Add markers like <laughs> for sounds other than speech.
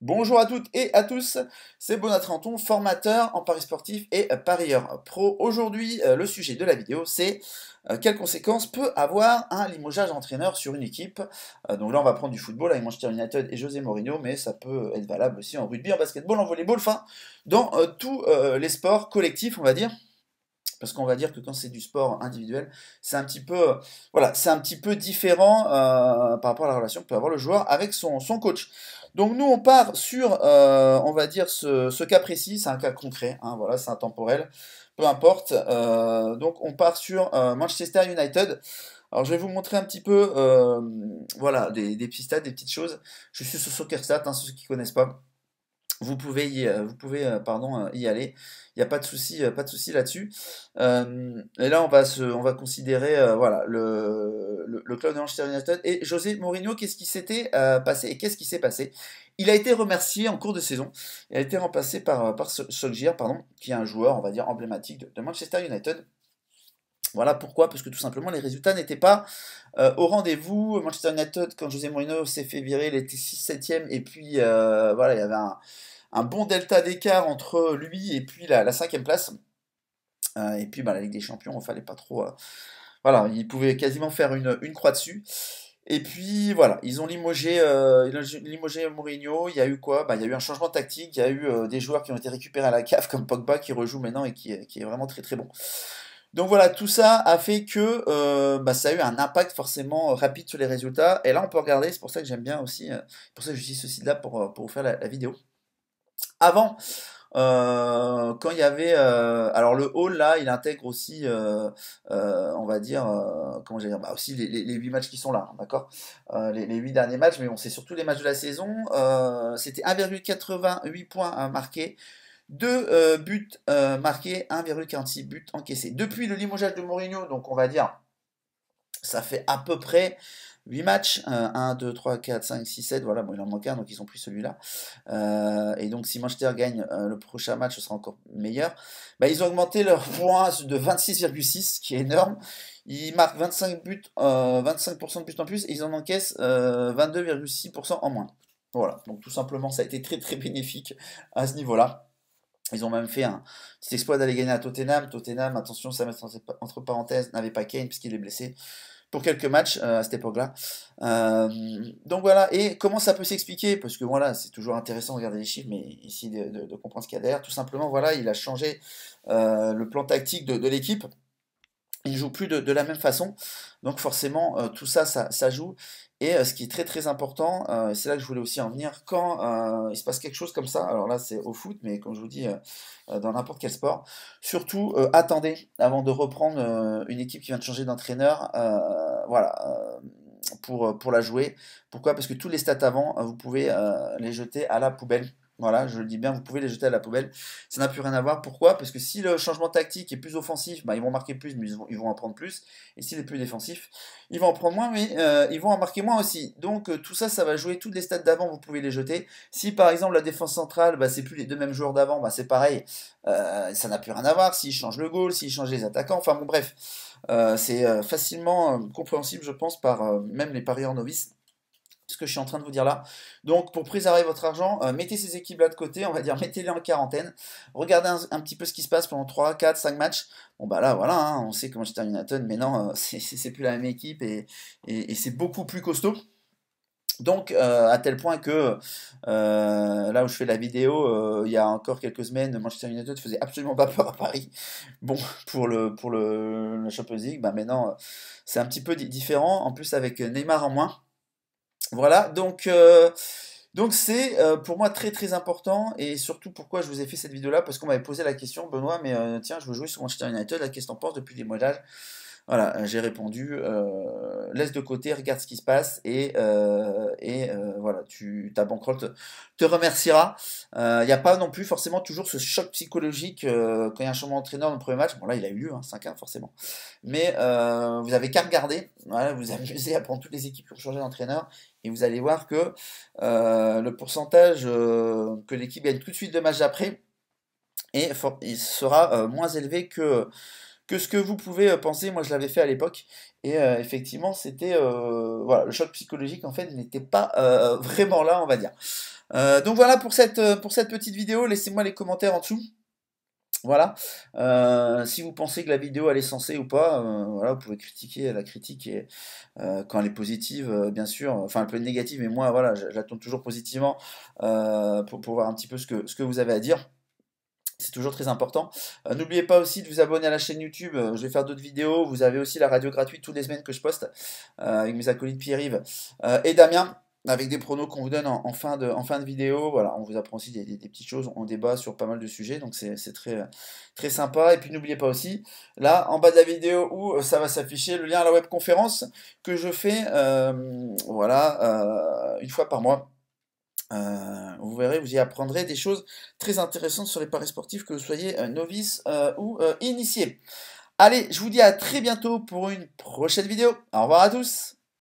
Bonjour à toutes et à tous, c'est Bonatranton, formateur en Paris sportif et parieur pro. Aujourd'hui, euh, le sujet de la vidéo, c'est euh, quelles conséquences peut avoir un limogeage d'entraîneur sur une équipe? Euh, donc là, on va prendre du football avec Manchester United et José Mourinho, mais ça peut être valable aussi en rugby, en basketball, en volleyball, enfin, dans tous les sports collectifs, on va dire parce qu'on va dire que quand c'est du sport individuel, c'est un petit peu, voilà, c'est un petit peu différent par rapport à la relation que peut avoir le joueur avec son, son coach. Donc nous, on part sur, euh, on va dire, ce, cas précis, c'est un cas concret, hein, voilà, c'est intemporel, peu importe. Euh, donc on part sur euh, Manchester United. Alors je vais vous montrer un petit peu, voilà, des, petits stats, des petites choses. Je suis sur SoccerStat, hein, ceux qui ne connaissent pas vous pouvez y, pouvez, pardon, y aller. Il n'y a pas de souci, pas de souci là-dessus. et là, on va, considérer voilà, le, club de Manchester United. Et José Mourinho, qu'est-ce qui s'était passé et qu'est-ce qui s'est passé? Il a été remercié en cours de saison. Il a été remplacé par, par pardon, qui est un joueur, on va dire, emblématique de, Manchester United. Voilà pourquoi, parce que tout simplement les résultats n'étaient pas au rendez-vous. Manchester United, quand José Mourinho s'est fait virer, il était 6-7ème, et puis voilà, il y avait un, bon delta d'écart entre lui et puis la, cinquième place. Euh, et puis bah, la Ligue des Champions, il fallait pas trop. Euh, voilà, il pouvait quasiment faire une, croix dessus. Et puis voilà, ils ont limogé, euh, Mourinho. Il y a eu quoi? Bah, Il y a eu un changement tactique. Il y a eu des joueurs qui ont été récupérés à la CAF comme Pogba qui rejoue maintenant et qui, est vraiment très très bon. Donc voilà, tout ça a fait que bah, ça a eu un impact forcément rapide sur les résultats. Et là, on peut regarder, c'est pour ça que j'aime bien aussi, pour ça que j'utilise ce site-là pour, vous faire la vidéo. Avant, euh, quand il y avait, euh, alors le hall là, il intègre aussi, euh, on va dire, comment dire, bah aussi les, les, 8 matchs qui sont là, hein, d'accord, les, les 8 derniers matchs, mais bon, c'est surtout les matchs de la saison. C'était 1,88 points marqués. 2 buts marqués, 1,46 buts encaissés. Depuis le limogeage de Mourinho, donc on va dire, ça fait à peu près 8 matchs, 1, 2, 3, 4, 5, 6, 7, voilà, bon il en manque un, donc ils ont pris celui-là. Euh, et donc si Manchester gagne euh, le prochain match, ce sera encore meilleur. Bah, ils ont augmenté leur point de 26,6, qui est énorme. Ils marquent 25 buts, 25% euh, de buts en plus, et ils en encaissent 22,6% en moins. Voilà, donc tout simplement ça a été très très bénéfique à ce niveau-là. Ils ont même fait un petit exploit d'aller gagner à Tottenham. Tottenham, attention, ça met entre parenthèses, n'avait pas Kane puisqu'il est blessé pour quelques matchs euh, à cette époque-là. Euh, donc voilà, et comment ça peut s'expliquer? Parce que voilà, c'est toujours intéressant de regarder les chiffres, mais ici de, comprendre ce qu'il y a derrière. Tout simplement, voilà, il a changé euh, le plan tactique de, l'équipe. Il joue plus de, la même façon, donc forcément tout ça, ça, joue. Et ce qui est très très important, c'est là que je voulais aussi en venir, quand il se passe quelque chose comme ça, alors là c'est au foot, mais comme je vous dis, dans n'importe quel sport, surtout attendez avant de reprendre une équipe qui vient de changer d'entraîneur, voilà, pour, pour la jouer. Pourquoi? Parce que tous les stats avant, vous pouvez les jeter à la poubelle. Voilà, je le dis bien, vous pouvez les jeter à la poubelle. Ça n'a plus rien à voir. Pourquoi? Parce que si le changement tactique est plus offensif, bah, ils vont marquer plus, mais ils vont, en prendre plus. Et s'il est plus défensif, ils vont en prendre moins, mais euh, ils vont en marquer moins aussi. Donc euh, tout ça, ça va jouer. Toutes les stats d'avant, vous pouvez les jeter. Si par exemple la défense centrale, bah, c'est plus les deux mêmes joueurs d'avant, bah, c'est pareil. Euh, ça n'a plus rien à voir. S'ils changent le goal, s'ils changent les attaquants, enfin bon bref. c'est facilement compréhensible, je pense, par même les parieurs novices ce que je suis en train de vous dire là. Donc, pour préserver votre argent, euh, mettez ces équipes-là de côté, on va dire, <laughs> mettez-les en quarantaine. Regardez un, petit peu ce qui se passe pendant 3, 4, 5 matchs. Bon, bah là, voilà, hein, on sait comment j'étais United, mais non, euh, <laughs> c'est plus la même équipe et, c'est beaucoup plus costaud. Donc, euh, à tel point que là où je fais la vidéo, il y a encore quelques semaines, Manchester United faisait absolument pas peur à Paris. Bon, pour le pour le, Champions League, bah maintenant c'est un petit peu différent. En plus avec Neymar en moins. Voilà, donc euh, donc c'est euh, pour moi très très important et surtout pourquoi je vous ai fait cette vidéo là parce qu'on m'avait posé la question Benoît mais euh, tiens je veux jouer sur Manchester United qu'est-ce que t'en penses depuis les mois d'âge voilà, euh, j'ai répondu, euh, laisse de côté, regarde ce qui se passe et, euh, et voilà, tu, ta banquerolle te, remerciera. Il n'y a pas non plus forcément toujours ce choc psychologique quand il y a un changement d'entraîneur dans le premier match. Bon là, il a eu lieu, hein, 5-1 forcément. Mais vous avez qu'à regarder, voilà, vous <laughs> amuser à prendre toutes les équipes qui ont changé d'entraîneur et vous allez voir que le pourcentage que l'équipe gagne tout de suite de matchs après et, il sera moins élevé que que ce que vous pouvez euh, penser. Moi, je l'avais fait à l'époque. Et euh, effectivement, c'était. Euh, voilà, le choc psychologique, en fait, n'était pas vraiment là, on va dire. donc voilà pour cette, pour cette petite vidéo. Laissez-moi les commentaires en dessous. Voilà. Si vous pensez que la vidéo elle est censée ou pas, voilà, vous pouvez critiquer la critique euh, quand elle est positive, bien sûr. Enfin, elle peut être négative, mais moi, voilà, j'attends toujours positivement pour, pour, voir un petit peu ce que, ce que vous avez à dire. C'est toujours très important. N'oubliez pas aussi de vous abonner à la chaîne YouTube. je vais faire d'autres vidéos. Vous avez aussi la radio gratuite toutes les semaines que je poste avec mes acolytes Pierre-Yves et Damien avec des pronos qu'on vous donne en, fin de, vidéo. Voilà, on vous apprend aussi des, petites choses, on débat sur pas mal de sujets, donc c'est très, très sympa. Et puis n'oubliez pas aussi, là, en bas de la vidéo où euh, ça va s'afficher, le lien à la webconférence que je fais, euh, euh, une fois par mois. Vous verrez, vous y apprendrez des choses très intéressantes sur les paris sportifs, que vous soyez novice ou initié. Allez, je vous dis à très bientôt pour une prochaine vidéo. Au revoir à tous